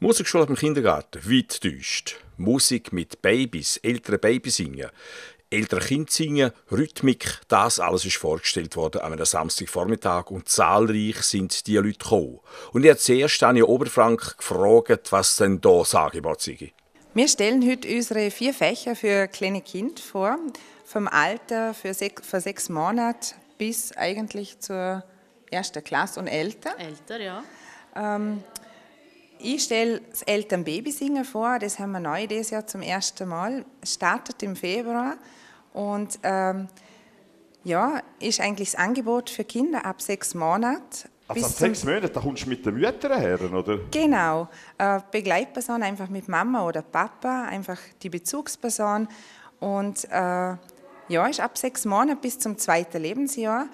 Musikschule im Kindergarten, weit täuscht. Musik mit Babys, ältere Babys singen, ältere Kinder singen, Rhythmik, das alles ist vorgestellt worden an einem Samstagvormittag und zahlreich sind die Leute gekommen. Und ich habe zuerst Anja Oberfrank gefragt, was denn da sage ich, Wir stellen heute unsere vier Fächer für kleine Kinder vor, vom Alter für sechs, für sechs Monate bis eigentlich zur ersten Klasse und älter. Älter, ja. Ähm, ich stelle das Eltern-Babysingen vor, das haben wir neu dieses Jahr zum ersten Mal. Startet im Februar und ähm, ja, ist eigentlich das Angebot für Kinder ab sechs Monaten. Also ab sechs Monaten, da kommst du mit den Müttern her, oder? Genau, äh, Begleitperson einfach mit Mama oder Papa, einfach die Bezugsperson. Und äh, ja, ist ab sechs Monaten bis zum zweiten Lebensjahr.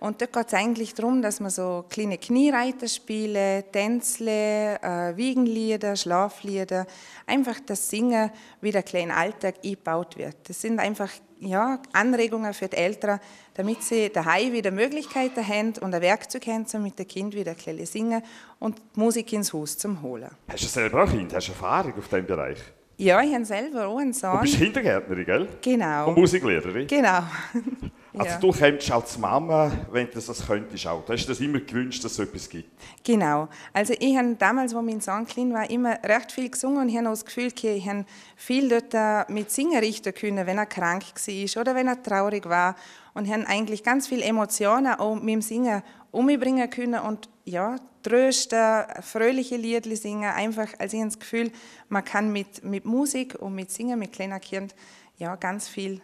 Und dort geht es eigentlich darum, dass man so kleine Kniereiterspiele, Tänzle, äh, Wiegenlieder, Schlaflieder, einfach das Singen wieder kleinen Alltag eingebaut wird. Das sind einfach ja, Anregungen für die Eltern, damit sie daheim wieder Möglichkeiten haben und ein Werkzeug haben, um mit dem Kind wieder ein singen und Musik ins Haus zu holen. Hast du selber auch Kind? Hast du Erfahrung auf diesem Bereich? Ja, ich habe selber auch einen Sohn. Du bist Kindergärtnerin, gell? Genau. Und Musiklehrerin? Genau. Also ja. du könntest auch die Mama, wenn du das könntest, auch. Du hast das immer gewünscht, dass es etwas gibt? Genau. Also ich habe damals, als mein Sohn klein war, immer recht viel gesungen und ich habe auch das Gefühl, ich habe viel dort mit Singen richten können, wenn er krank war oder wenn er traurig war. Und ich habe eigentlich ganz viele Emotionen auch mit dem Singen umbringen können und ja, trösten, fröhliche Lieder singen. Einfach, also ich habe das Gefühl, man kann mit, mit Musik und mit Singen, mit kleinen Kindern, ja, ganz viel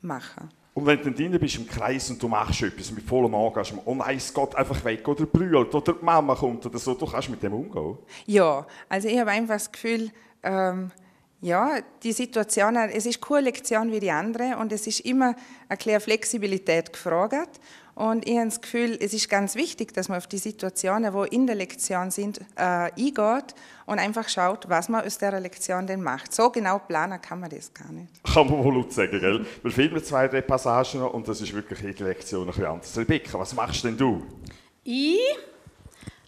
machen. Und wenn du dann bist im Kreis und du machst etwas mit vollem Engagement, oh nein, es geht einfach weg oder brüllt oder die Mama kommt oder so, du kannst mit dem umgehen? Ja, also ich habe einfach das Gefühl, ähm, ja, die Situation, es ist keine Lektion wie die andere und es ist immer eine kleine Flexibilität gefragt. Und ich habe das Gefühl, es ist ganz wichtig, dass man auf die Situationen, wo in der Lektion sind, äh, eingeht und einfach schaut, was man aus dieser Lektion denn macht. So genau planen kann man das gar nicht. Kann man wohl laut sagen, gell? Wir filmen zwei, drei Passagen und das ist wirklich jede Lektion ein bisschen anders. Rebecca, was machst denn du? Ich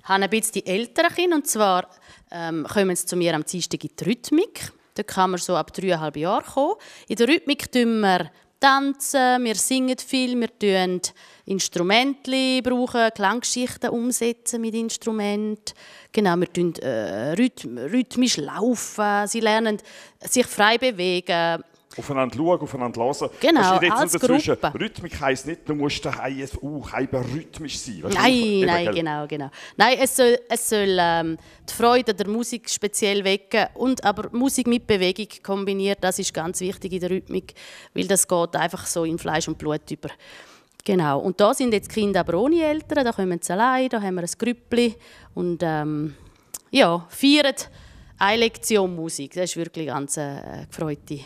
habe ein bisschen die älteren Kinder und zwar ähm, kommen sie zu mir am Dienstag in die Rhythmik. Da kann man so ab dreieinhalb Jahren kommen. In der Rhythmik tun wir tanzen, wir singen viel, wir tun Instrumente brauchen, Klanggeschichten umsetzen mit Instrumenten. Genau, wir tun äh, rhythmisch laufen, sie lernen sich frei bewegen aufeinander schauen, aufeinander hören. Genau, als dazwischen. Gruppe. Rhythmik heisst nicht, du musst daheim uh, rhythmisch sein. Weißt nein, du? nein, genau, genau. Nein, es soll, es soll ähm, die Freude der Musik speziell wecken und aber Musik mit Bewegung kombiniert, das ist ganz wichtig in der Rhythmik, weil das geht einfach so in Fleisch und Blut über. Genau, und da sind jetzt die Kinder aber ohne Eltern, da kommen sie allein, da haben wir ein Grüppli und ähm, ja, feiern eine Lektion Musik. Das ist wirklich ganz äh, gefreute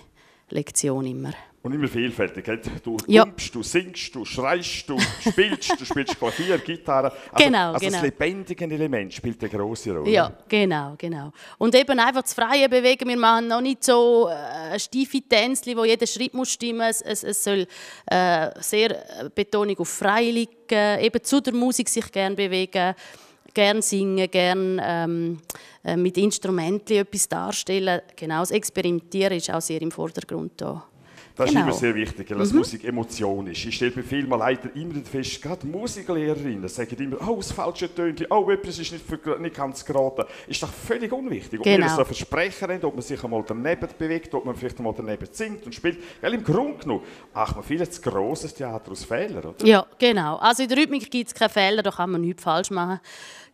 Lektion immer. Und immer vielfältig. Du ja. Du singst, du schreist, du spielst, du spielst Klavier, Gitarre. Also, genau, also genau. das lebendige Element spielt eine große Rolle. Ja, genau, genau. Und eben einfach das freie Bewegen. Wir machen noch nicht so äh, steife Tänzchen, wo jeder Schritt muss stimmen. Es, es, es soll äh, sehr Betonung auf frei liegen, eben zu der Musik sich gerne bewegen gern singen, gern ähm, äh, mit Instrumenten etwas darstellen. Genau, das Experimentieren ist auch sehr im Vordergrund da. Das genau. ist immer sehr wichtig, dass mhm. Musik Emotion ist. Ich stelle bei vielen leider immer fest, gerade Musiklehrerinnen sagen immer, oh, das falsche Tönchen, oh, etwas ist nicht, für, nicht ganz gerade. Ist doch völlig unwichtig. Ob genau. wir so Versprechen haben, ob man sich einmal daneben bewegt, ob man vielleicht einmal daneben singt und spielt. Weil im Grunde genommen macht man viel zu grosses Theater aus Fehlern, oder? Ja, genau. Also in der Rhythmik gibt es keine Fehler, da kann man nichts falsch machen.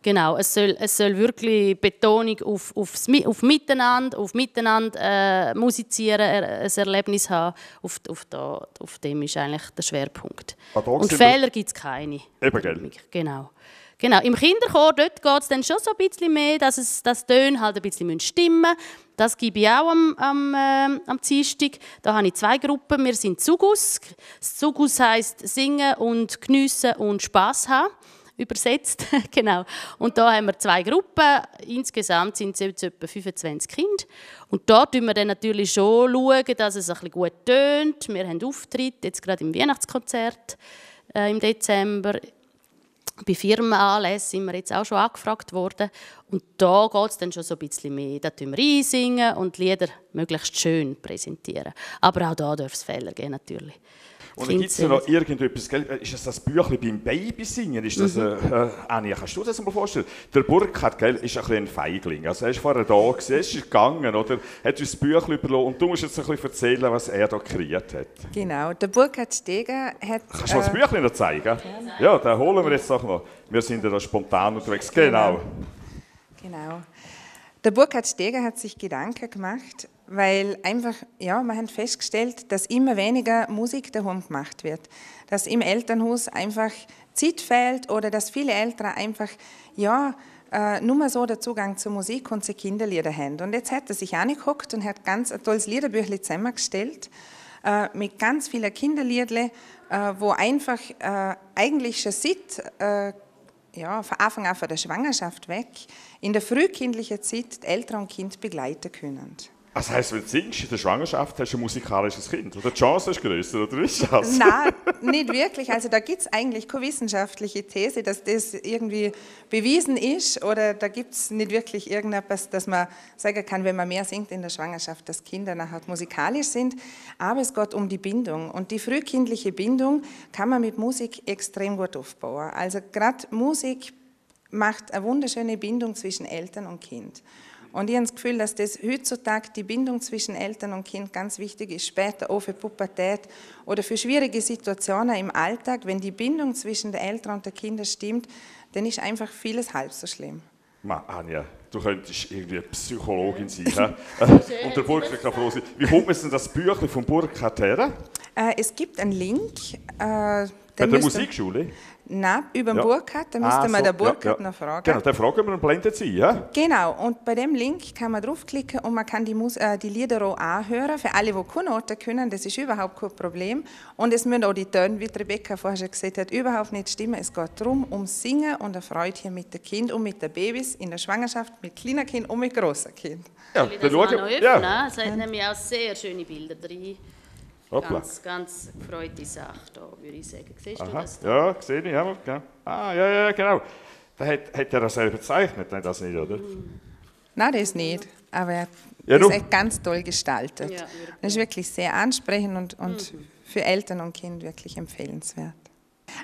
Genau, es soll, es soll wirklich Betonung auf, aufs, auf Miteinander, auf Miteinander äh, musizieren, ein Erlebnis haben. Auf, auf, da, auf dem ist eigentlich der Schwerpunkt. Ah, Und Fehler gibt es keine. Eben, gell? Genau. Genau, im Kinderchor dort geht es dann schon so ein bisschen mehr, dass es, das Töne halt ein bisschen stimmen Das gebe ich auch am, am, äh, am Dienstag. Da habe ich zwei Gruppen. Wir sind Zugus. Das Zugus heisst singen und geniessen und Spass haben übersetzt. genau. Und da haben wir zwei Gruppen. Insgesamt sind es jetzt etwa 25 Kinder. Und da schauen wir dann natürlich schon, schauen, dass es ein bisschen gut tönt. Wir haben Auftritt, jetzt gerade im Weihnachtskonzert äh, im Dezember. bei Firmenanlässen sind wir jetzt auch schon angefragt worden. Und da geht es dann schon so ein bisschen mehr. Da tun wir einsingen und Lieder möglichst schön präsentieren. Aber auch da darf es Fehler geben, natürlich. Und gibt es noch irgendetwas, gell? ist das das Büchlein beim Babysingen? Ist das, mhm. äh, äh, Anja, kannst du das mal vorstellen? Der Burkhardt gell, ist ein, ein Feigling. Also er ist vorher da gewesen, er ist gegangen, oder? hat uns das Büchlein überlassen und du musst jetzt ein bisschen erzählen, was er da kreiert hat. Genau, der Burkhardt Steger hat... Kannst du äh, das Büchlein noch zeigen? Ja, ja den holen wir jetzt noch. Wir sind ja da spontan unterwegs. Genau. Genau. genau. Der Burkhard Steger hat sich Gedanken gemacht, weil einfach, ja, wir haben festgestellt, dass immer weniger Musik daheim gemacht wird. Dass im Elternhaus einfach Zeit fehlt oder dass viele Eltern einfach, ja, äh, nur mal so den Zugang zur Musik und zu Kinderlieder haben. Und jetzt hat er sich angeguckt und hat ganz ein tolles Liederbüchlein zusammengestellt äh, mit ganz vielen Kinderliedern, äh, wo einfach eigentlich schon seit ja, von Anfang an von der Schwangerschaft weg in der frühkindlichen Zeit die Eltern und Kind begleiten können. Das heisst, wenn du singst in der Schwangerschaft, hast du ein musikalisches Kind. Oder die Chance ist größer, oder ist das? Nein, nicht wirklich. Also da gibt es eigentlich keine wissenschaftliche These, dass das irgendwie bewiesen ist. Oder da gibt es nicht wirklich irgendetwas, dass man sagen kann, wenn man mehr singt in der Schwangerschaft, dass Kinder nachher musikalisch sind. Aber es geht um die Bindung. Und die frühkindliche Bindung kann man mit Musik extrem gut aufbauen. Also gerade Musik macht eine wunderschöne Bindung zwischen Eltern und Kind. Und ich habe das Gefühl, dass das heutzutage die Bindung zwischen Eltern und Kind ganz wichtig ist, später auch für Pubertät oder für schwierige Situationen im Alltag. Wenn die Bindung zwischen den Eltern und den Kindern stimmt, dann ist einfach vieles halb so schlimm. Ma, Anja, du könntest irgendwie Psychologin sein. und der Burkhardt kann froh sein. Wie kommt man denn das Büchlein vom Burkhardt her? Äh, es gibt einen Link. Äh, Bei der Musikschule? Nein, über den ja. Burkhardt, da müsste ah, man so, den Burkhardt ja, ja. noch fragen. Genau, den fragen wir und blendet sie, ja? Genau, und bei dem Link kann man draufklicken und man kann die, Mus äh, die Lieder auch anhören. Für alle, die keine Noten können, das ist überhaupt kein Problem. Und es müssen auch die Töne, wie Rebecca vorher schon gesagt hat, überhaupt nicht stimmen. Es geht darum, um Singen und eine Freude hier mit den Kindern und mit den Babys in der Schwangerschaft, mit kleinen Kindern und mit großen Kindern. Ja, dann schauen wir. Ja. Es hat nämlich auch sehr schöne Bilder drin. Hoppla. Ganz, ganz gefreute Sache da, würde ich sagen. Siehst Aha. du das? Da? Ja, sehe ich. Ja, ah, ja, ja, genau. Da hat, hat er das selber gezeichnet, Nein, das nicht, oder? Nein, das nicht. Aber er ja, ist echt ganz toll gestaltet. Ja, das ist wirklich sehr ansprechend und, und mhm. für Eltern und Kind wirklich empfehlenswert.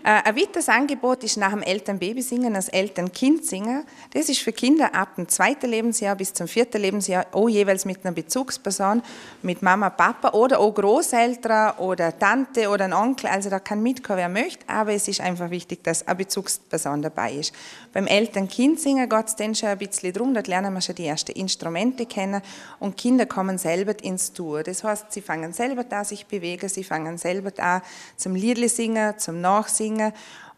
Äh, ein weiteres Angebot ist nach dem Eltern-Babysingen das Eltern-Kind-Singen. Das ist für Kinder ab dem zweiten Lebensjahr bis zum vierten Lebensjahr auch jeweils mit einer Bezugsperson, mit Mama, Papa oder auch Großeltern oder Tante oder ein Onkel. Also da kann mitkommen, wer möchte, aber es ist einfach wichtig, dass eine Bezugsperson dabei ist. Beim Eltern-Kind-Singen geht es dann schon ein bisschen drum, dort lernen wir schon die ersten Instrumente kennen und Kinder kommen selber ins Tour. Das heißt, sie fangen selber an, sich bewegen, sie fangen selber an zum Liedle singen, zum Nachsingen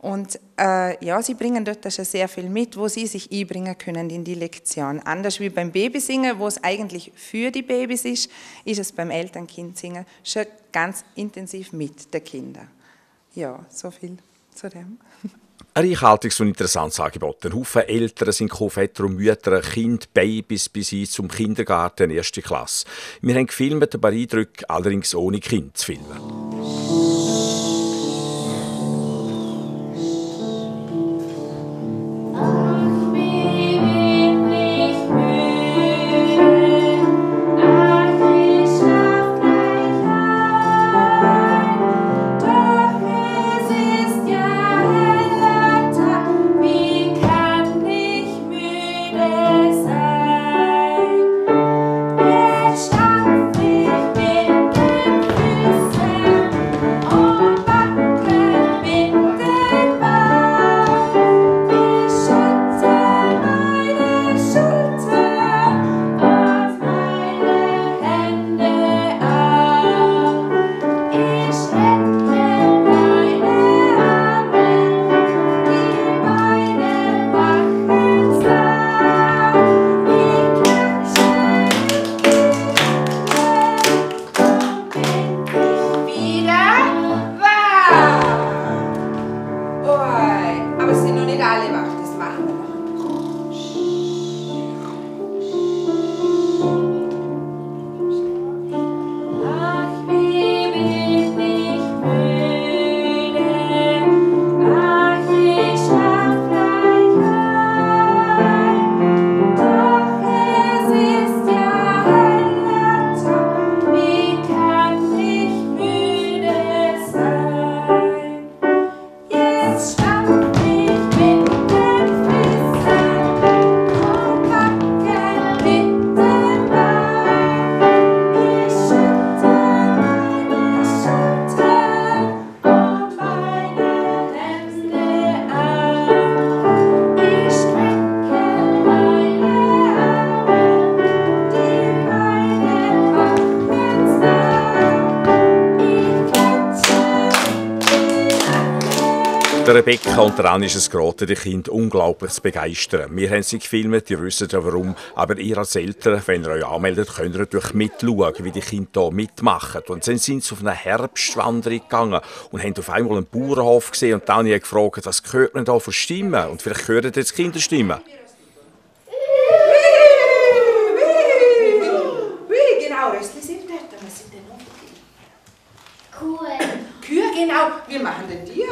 und äh, ja, sie bringen dort schon sehr viel mit, wo sie sich einbringen können in die Lektion. Anders wie beim Babysingen, wo es eigentlich für die Babys ist, ist es beim Eltern-Kind-Singen schon ganz intensiv mit den Kindern. Ja, so viel zu dem. Ein reichhaltiges und interessantes Angebot. Ein Haufen Eltern sind Väter und Mütter, Kind, Babys bis hin zum Kindergarten, erste Klasse. Wir haben gefilmt, ein paar Eindrücke, allerdings ohne Kind zu filmen. Der Rebecca und der Anne ist es geraten, die Kinder unglaublich zu begeistern. Wir haben sie gefilmt, ihr wisst ja warum. Aber ihr als Eltern, wenn ihr euch anmeldet, könnt ihr natürlich mitschauen, wie die Kinder hier mitmachen. Und dann sind sie auf eine Herbstwanderung gegangen und haben auf einmal einen Bauernhof gesehen. Und dann hat gefragt, was hört man da für Stimmen? Und vielleicht hören jetzt Kinderstimmen. Genau, Röstli sind dort. Was sind denn noch? Cool. Kühe, genau. Wir machen den Tier.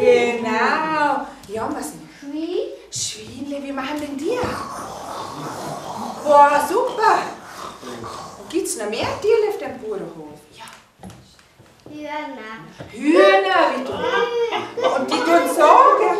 Genau. Ja, was sind Wie? Schweinle, wir machen den Tier. Boah, super. Gibt es noch mehr Tiere auf dem Bauernhof? Ja. Hühner. Hühner, wie du. Und die tun sagen.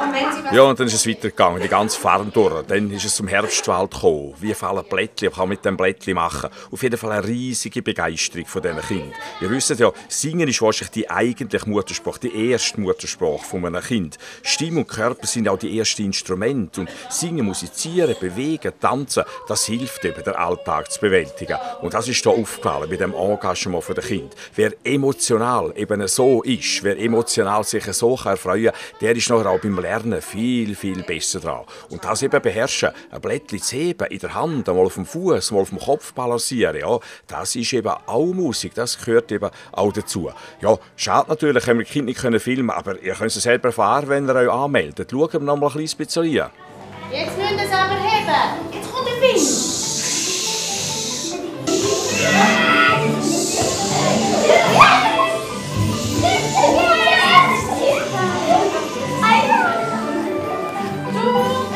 Und wenn sie was Ja, und dann ist es weitergegangen, die ganze Farm durch. Dann ist es zum Herbstwald gekommen. Wie fallen Blättchen, man kann mit dem Blättchen machen. Auf jeden Fall eine riesige Begeisterung von diesen Kindern. Ihr wisst ja, Singen ist wahrscheinlich die eigentliche Muttersprache, die erste Muttersprache von einem Kind. Stimme und Körper sind auch die ersten Instrumente. Und Singen, musizieren, bewegen, tanzen, das hilft eben, den Alltag zu bewältigen. Und das ist hier aufgefallen bei dem Engagement der Kind. Wer emotional eben so ist, wer emotional sich so erfreuen kann, der ist nachher auch beim Lernen viel, viel besser dran. Und das eben beherrschen, ein Blättchen zu heben, in der Hand, einmal auf dem Fuß, mal auf dem Kopf balancieren, ja, das ist eben auch Musik, das gehört eben auch dazu. Ja, schade natürlich, haben wir die Kinder nicht können filmen aber ihr könnt es selber erfahren, wenn ihr euch anmeldet. Schauen wir noch mal ein bisschen rein. Jetzt müsst ihr es aber heben. Jetzt kommt der Fisch. Du, es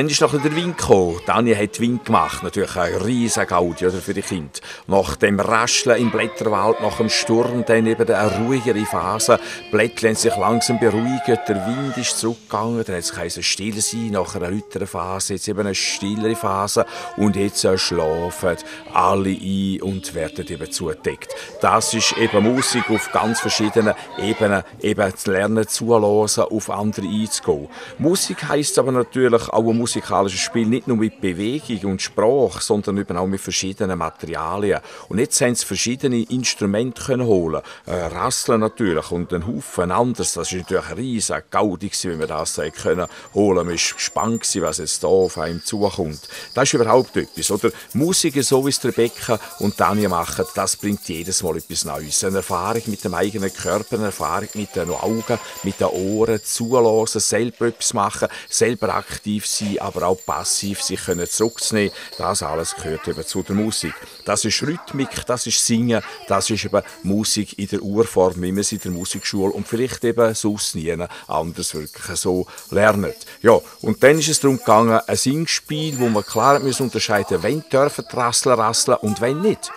dann ist noch der Wind gekommen. Dani hat Wind gemacht. Natürlich ein riesiger Gaudi für die Kinder. Nach dem Rascheln im Blätterwald, nach dem Sturm, dann eben eine ruhigere Phase. Die Blätter haben sich langsam beruhigt. Der Wind ist zurückgegangen. Dann hat es also still sein. Nach einer lauteren Phase, jetzt eben eine stillere Phase. Und jetzt schlafen alle ein und werden eben zugedeckt. Das ist eben Musik auf ganz verschiedenen Ebenen. Eben zu lernen, zuhören, auf andere einzugehen. Musik heisst aber natürlich auch ein musikalisches Spiel, nicht nur mit Bewegung und Sprache, sondern eben auch mit verschiedenen Materialien. Und jetzt haben sie verschiedene Instrumente können holen. Äh, Rasseln natürlich und ein Haufen anderes. Das ist natürlich ein riesen Gaudi gewesen, wie wir das haben können holen. Man war gespannt was jetzt da auf einem zukommt. Das ist überhaupt etwas, oder? Musik, so wie es Rebecca und Tanja machen, das bringt jedes Mal etwas Neues. Eine Erfahrung mit dem eigenen Körper, eine Erfahrung mit den Augen, mit den Ohren, zulassen, selber etwas machen, selber aktiv sein, aber auch passiv sich können zurückzunehmen. Das alles gehört eben zu der Musik. Das ist Rhythmik, das ist Singen, das ist eben Musik in der Urform, wie man sie in der Musikschule und vielleicht eben sonst nie anders wirklich so lernen. Ja, und dann ist es darum gegangen, ein Singspiel, wo man klar müssen unterscheiden, wenn dürfen die Rassler rasseln und wenn nicht.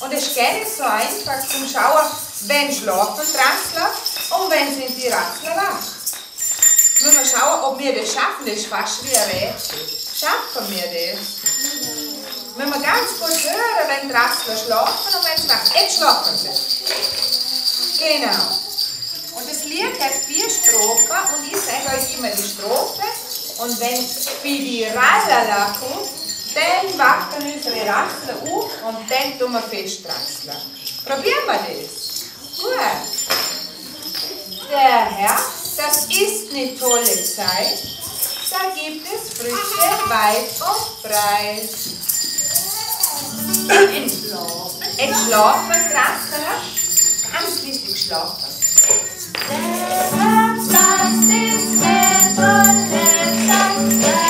Und es ist nicht so einfach zum Schauen, wenn schlafen die Rassler und wenn sind die Rassler wach. Müssen wir schauen, ob wir das schaffen, das ist fast Rätsel. Schaffen wir das? Müssen wir ganz gut hören, wenn die Rassler schlafen und wenn sie wach Jetzt schlafen sie. Genau. Und das Lied hat vier Strophen und ich sage euch immer die Strophe. Und wenn wie die Rallala kommt, dann wachen unsere Rassler auf und dann tun wir festrasseln. Probieren wir das. Gut. Der Herbst, das ist eine tolle Zeit. Da gibt es Früchte weit und breit. Entschlafen. Entschlafen, Kraft, Ganz wichtig, schlafen. Jetzt schlafen Sie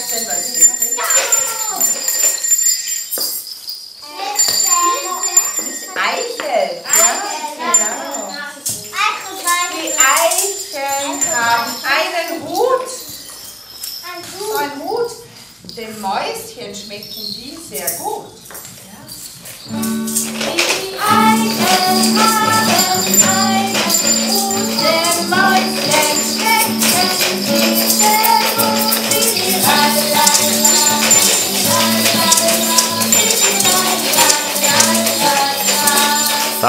weiß denn, das ist? Eichel. Ja, genau. Die Eicheln haben einen Hut. So ein Hut. Den Mäuschen schmecken die sehr gut.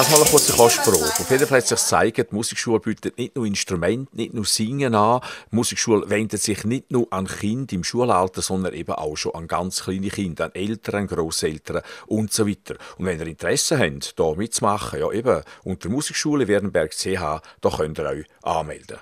Das mal eine kurze Kostprobe. Auf jeden Fall hat sich gezeigt, die Musikschule bietet nicht nur Instrumente, nicht nur Singen an. Die Musikschule wendet sich nicht nur an Kinder im Schulalter, sondern eben auch schon an ganz kleine Kinder, an Eltern, an Grosseltern und so weiter. Und wenn ihr Interesse habt, hier mitzumachen, ja eben, unter Musikschule Werdenberg CH, da könnt ihr euch anmelden.